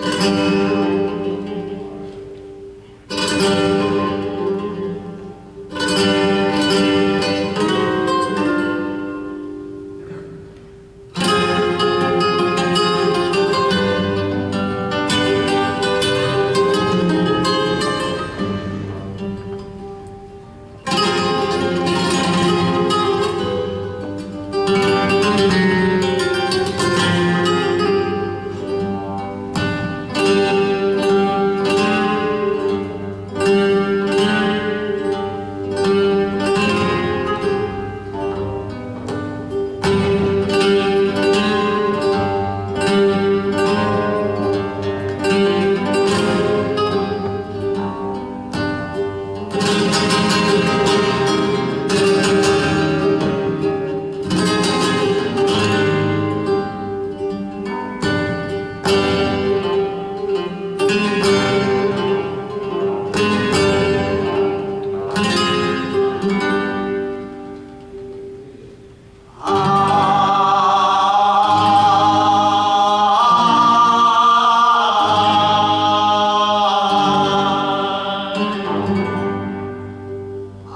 Thank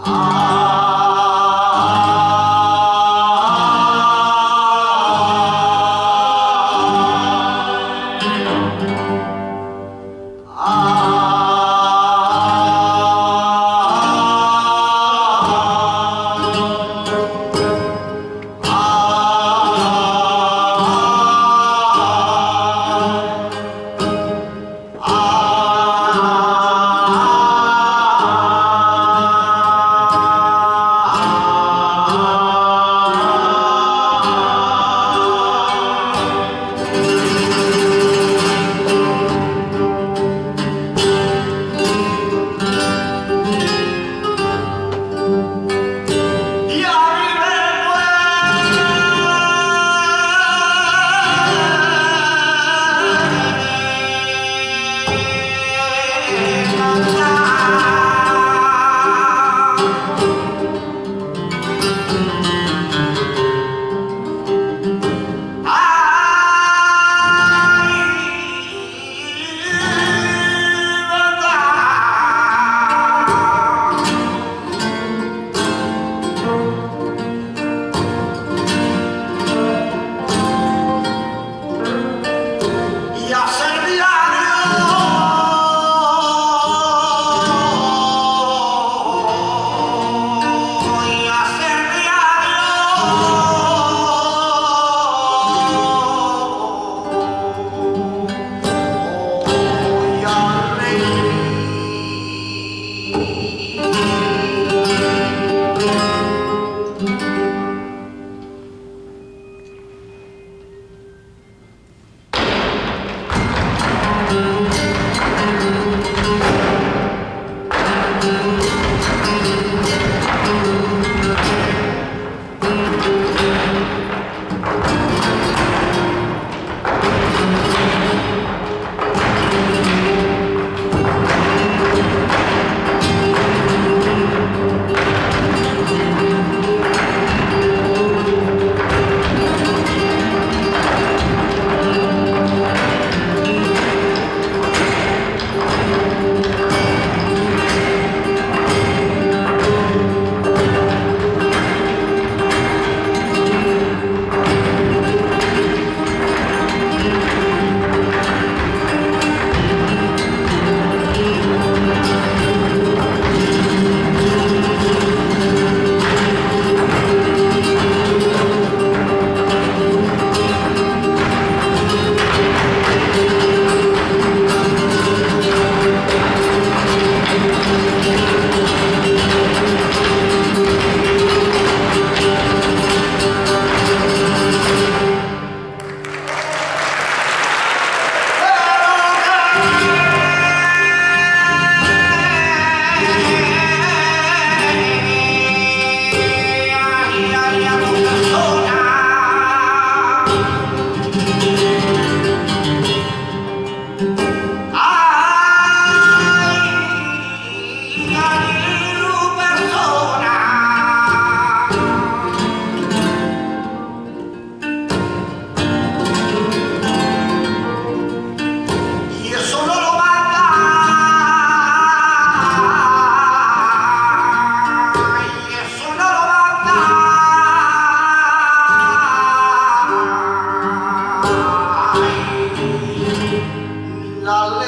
啊。La ley